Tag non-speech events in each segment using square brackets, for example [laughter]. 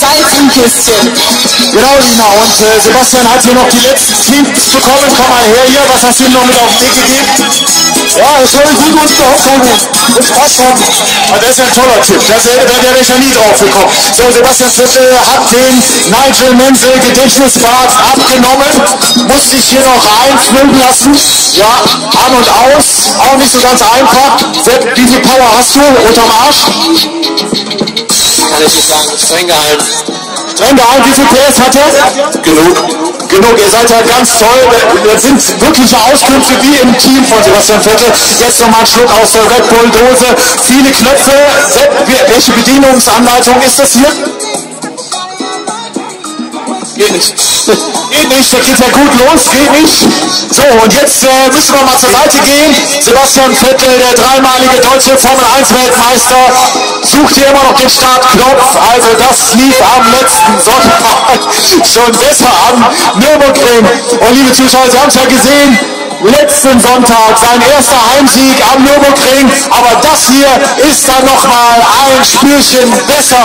Seifenkistchen. Genau, Lina. Und äh, Sebastian hat hier noch die letzten Tweets bekommen. Komm mal her hier. Was hast du ihm noch mit auf den Weg gegeben? Ja, das soll gut und aufkommen. Das passt schon. Ah, das ist ein toller Tipp. Das, da wäre ich ja nie drauf gekommen. So, Sebastian Viertel hat den Nigel Menzel Gedächtnisgrad abgenommen. Musste ich hier noch einfüllen lassen. Ja, an und aus. Auch nicht so ganz einfach. Wie viel Power hast du unterm Arsch? Kann ich nicht sagen, streng geheim. Streng geheim, wie viel PS hat er? Genug. Genug, ihr seid ja ganz toll. Das sind wirkliche Auskünfte wie im Team von Sebastian Vettel. Jetzt nochmal ein Schluck aus der Red Bull Dose. Viele Knöpfe. Welche Bedienungsanleitung ist das hier? Geht nicht. Geht nicht, da geht ja gut los, geht nicht. So, und jetzt äh, müssen wir mal zur Seite gehen. Sebastian Vettel, der dreimalige deutsche Formel 1 Weltmeister, sucht hier immer noch den Startknopf. Also das lief am letzten Sonntag [laughs] schon besser am Nürburgring. Und liebe Zuschauer, Sie haben es ja gesehen, letzten Sonntag sein erster Heimsieg am Nürburgring. Aber das hier ist dann nochmal ein Spürchen besser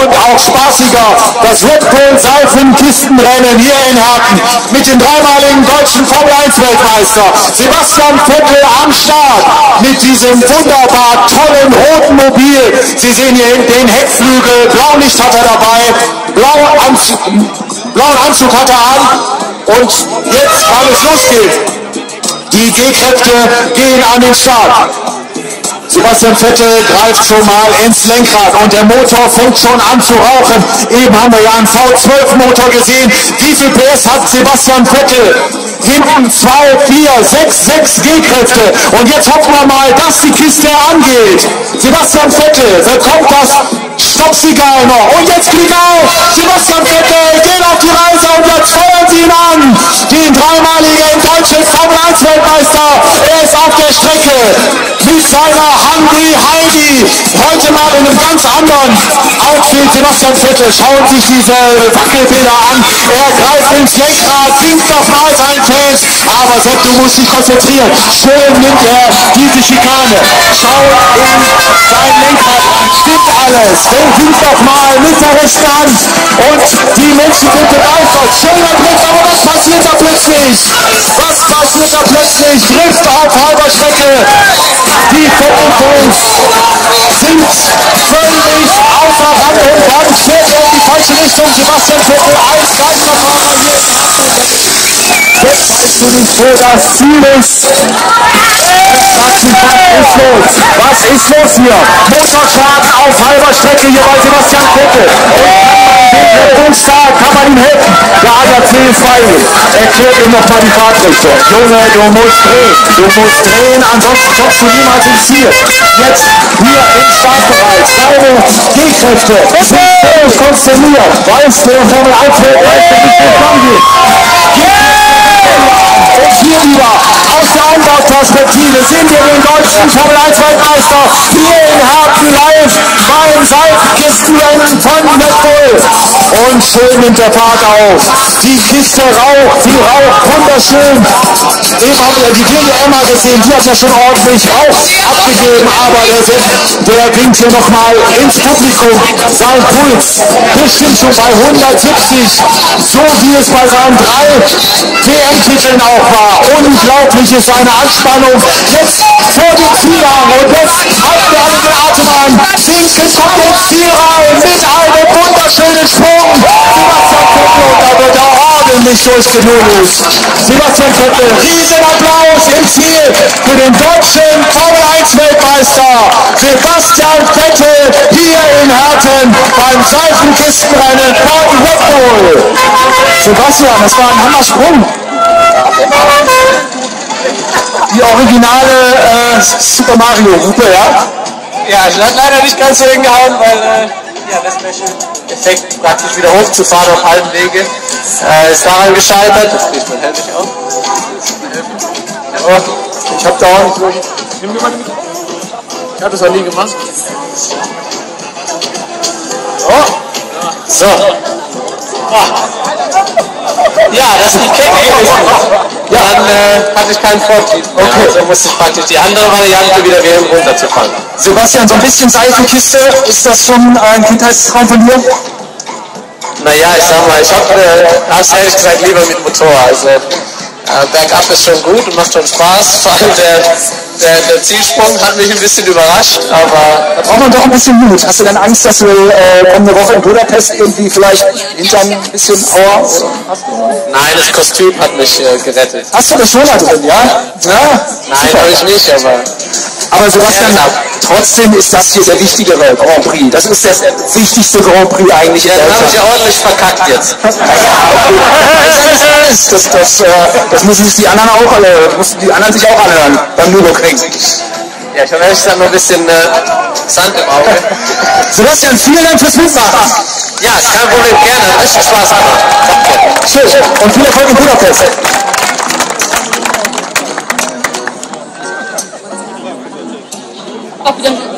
und auch spaßiger. Das Red Bull Seifenkistenrennen hier in Haken mit dem dreimaligen deutschen Formel 1 Weltmeister Sebastian Vettel am Start mit diesem wunderbar tollen roten Mobil. Sie sehen hier den Heckflügel, Blaulicht hat er dabei, Blau Anzug, blauen Anzug hat er an und jetzt kann es losgehen. Die G-Kräfte gehen an den Start. Sebastian Vettel greift schon mal ins Lenkrad und der Motor fängt schon an zu rauchen. Eben haben wir ja einen V12-Motor gesehen. Wie viel PS hat Sebastian Vettel? Hinten 2, 4, 6, 6 G-Kräfte. Und jetzt hoffen wir mal, dass die Kiste angeht. Sebastian Vettel bekommt das Stoppsignal noch. Und jetzt Klick auf. Sebastian Vettel geht auf die Reise und jetzt feuern sie ihn an. Den dreimaligen deutschen Formel 1 Weltmeister. Er ist auf der Strecke mit seiner Hungry Heidi. Heute mal in einem ganz anderen Outfit. Sebastian Vettel schaut sich diese Wackelbilder an. Er greift ins Lenkrad, singt nochmal sein Fans. Aber Sepp, du musst dich konzentrieren. Schön nimmt er diese Schikane. Schaut in sein Lenkrad alles. Den singt nochmal mit der rechten Hand. Und die Menschen sind begeistert. Schöner Blick, aber was passiert da plötzlich? Was passiert da plötzlich? Trifft auf halber Strecke. Die Vettel-Fans sind völlig außer Rand und Band. Er in die falsche Richtung. Sebastian Vettel als Geisterfahrer hier in Aachen. Jetzt nicht, wo das Ziel ist. Was ist los? Was ist los hier? Motorschaden auf halber Strecke hier bei Sebastian Vettel. Und man kann man ihm helfen. Der ADAC ist bei ihm. Erklärt ihm nochmal die Fahrtrichtung. Junge, du musst drehen. Du musst drehen, ansonsten kommst du niemals ins Ziel. Jetzt hier im Startbereich. Seine G-Kräfte sind konsterniert. Weißt du, Formel 1 Weltmeister nicht mehr hier wieder aus der Anlaufperspektive sehen wir den deutschen Formel 1 Weltmeister hier in Haken live beim Seifkistenrennen von Bull. Und schön nimmt der Fahrt auf. Die Kiste raucht, sie raucht wunderschön. Eben haben wir die Emma gesehen, die hat ja schon ordentlich Rauch abgegeben, aber der Sepp, der bringt hier nochmal ins Publikum. Sein Puls bestimmt schon bei 170, so wie es bei seinen drei WM-Titeln auch war. Unglaublich ist seine Anspannung. Jetzt vor dem Ziel an und jetzt halten wir alle den Atem an. Sinken Ziel rein mit einem wunderschönen Sprung. Sebastian Vettel und da wird er ordentlich durchgenudelt. Sebastian Vettel, Riesenapplaus im Ziel für den deutschen Formel 1 Weltmeister Sebastian Vettel hier in Herten beim Seifenkistenrennen von Red Bull. Sebastian, das war ein Hammersprung. Die originale äh, Super Mario Hupe, ja? Ja, ich hat leider nicht ganz so hingehauen, weil äh, ja, der Special-Effekt praktisch wieder hochzufahren auf halbem Wege äh, ist daran gescheitert. Das auf. Ja, ich hab da auch nicht durch. Nimm mir mal Ich hab das noch nie gemacht. Oh. So. Ja, das ist die Kette gewesen. Dann äh, hatte ich keinen Vortrieb. Okay. Ja, also musste ich praktisch die andere Variante wieder wählen, runterzufahren. Sebastian, so ein bisschen Seifenkiste, ist das schon ein Kindheitstraum von dir? Naja, ich sag mal, ich hab, äh, hab's ehrlich gesagt lieber mit Motor. Also äh, bergab ist schon gut und macht schon Spaß. Vor allem der, der, der Zielsprung hat mich ein bisschen überrascht, aber Da braucht man doch ein bisschen Mut. Hast du denn Angst, dass du äh, kommende Woche in Budapest irgendwie vielleicht Hintern ein bisschen Aua? Oder? nein, das Kostüm hat mich äh, gerettet. Hast du das schon da drin, ja? Ja? Nein, habe ich nicht, aber Aber Sebastian, trotzdem ist das hier der wichtigere Grand Prix. Das ist das wichtigste Grand Prix eigentlich ja, in dann habe ich ja ordentlich verkackt jetzt. [laughs] Das, das, das, äh, das müssen sich die anderen auch alle, müssen die anderen sich auch anhören beim Nürburgring. Ja, ich habe ehrlich gesagt noch ein bisschen äh, Sand im Auge. [laughs] Sebastian, vielen Dank fürs Mitmachen. Ja, kein Problem, gerne. Hat richtig Spaß gemacht. Danke. Schön. Und viel Erfolg in Budapest. Auf Wiedersehen. Ja.